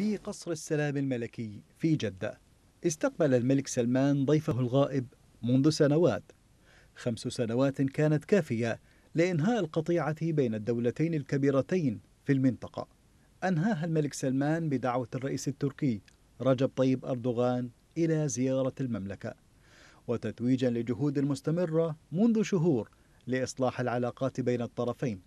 في قصر السلام الملكي في جدة. استقبل الملك سلمان ضيفه الغائب منذ سنوات. خمس سنوات كانت كافية لإنهاء القطيعة بين الدولتين الكبيرتين في المنطقة. أنهاها الملك سلمان بدعوة الرئيس التركي رجب طيب أردوغان إلى زيارة المملكة. وتتويجا لجهود المستمرة منذ شهور لإصلاح العلاقات بين الطرفين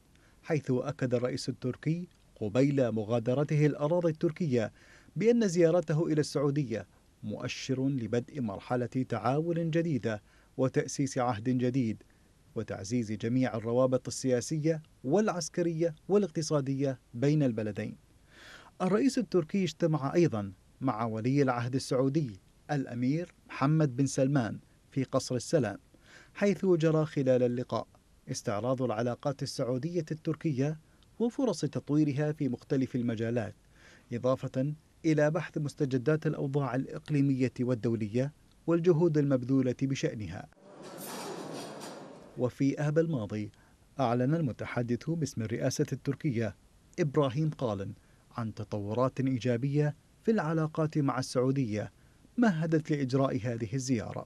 حيث أكد الرئيس التركي قبيل مغادرته الأراضي التركية بأن زيارته إلى السعودية مؤشر لبدء مرحلة تعاون جديدة وتأسيس عهد جديد وتعزيز جميع الروابط السياسية والعسكرية والاقتصادية بين البلدين. الرئيس التركي اجتمع أيضا مع ولي العهد السعودي الأمير محمد بن سلمان في قصر السلام حيث جرى خلال اللقاء استعراض العلاقات السعودية التركية وفرص تطويرها في مختلف المجالات إضافة إلى بحث مستجدات الأوضاع الإقليمية والدولية والجهود المبذولة بشأنها. وفي آب الماضي أعلن المتحدث باسم الرئاسة التركية إبراهيم قالن عن تطورات إيجابية في العلاقات مع السعودية مهدت لإجراء هذه الزيارة.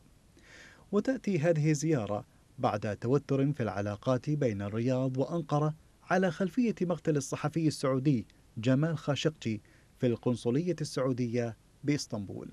وتأتي هذه الزيارة بعد توتر في العلاقات بين الرياض وأنقرة على خلفية مقتل الصحفي السعودي جمال خاشقجي في القنصلية السعودية بإسطنبول.